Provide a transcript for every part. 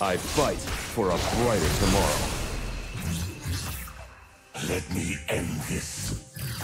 I fight for a brighter tomorrow. Let me end this.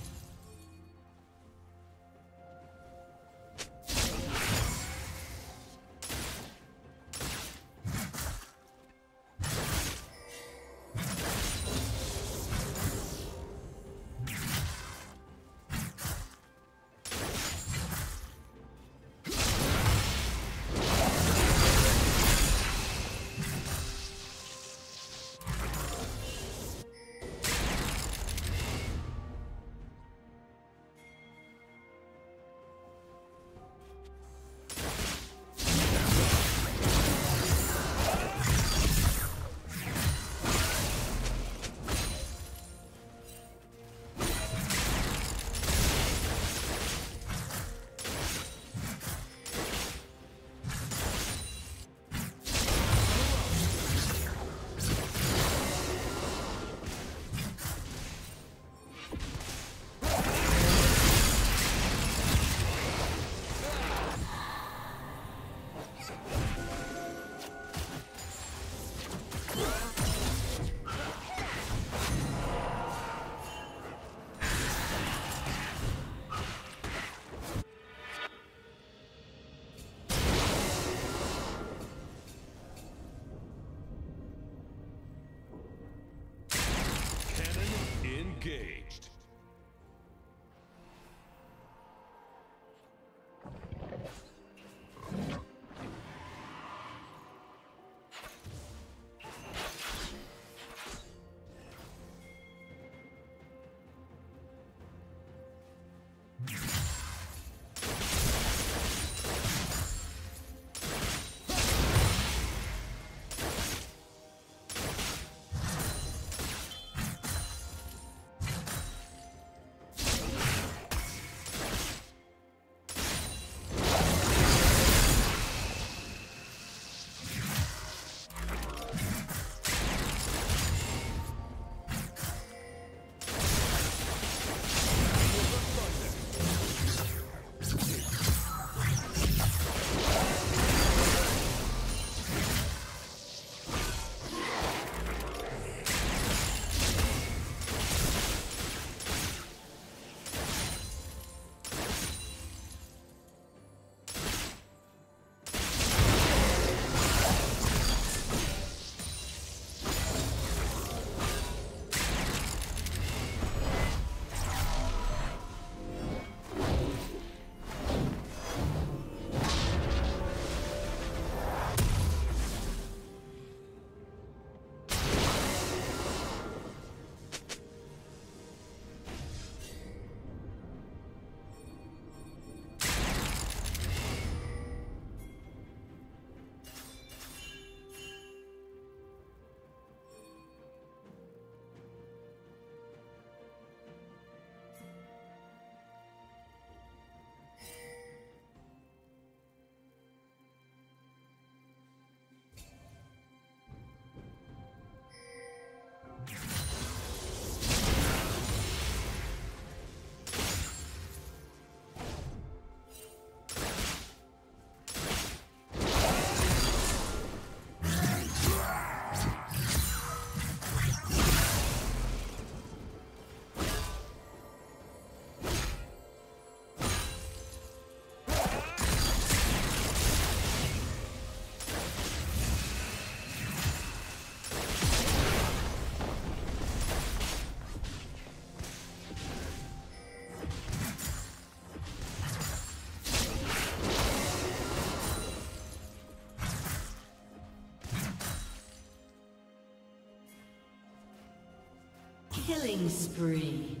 Killing spree.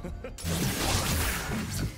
Ha ha ha!